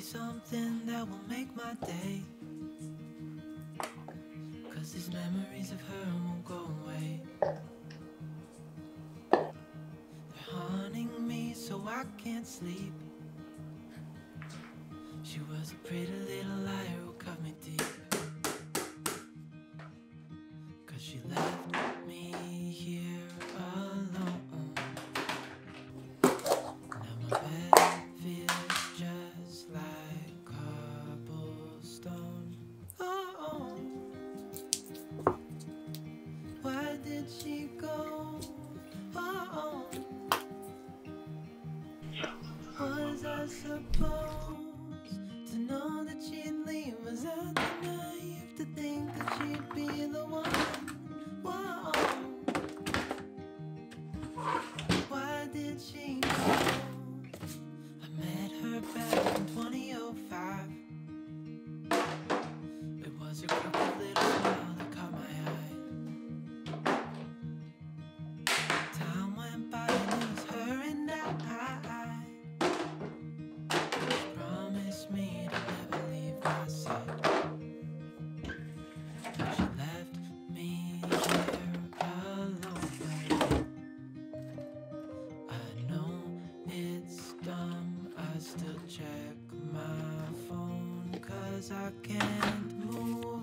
something that will make my day. Cause these memories of her won't go away. They're haunting me so I can't sleep. She was a pretty little Still check my phone cause I can't move.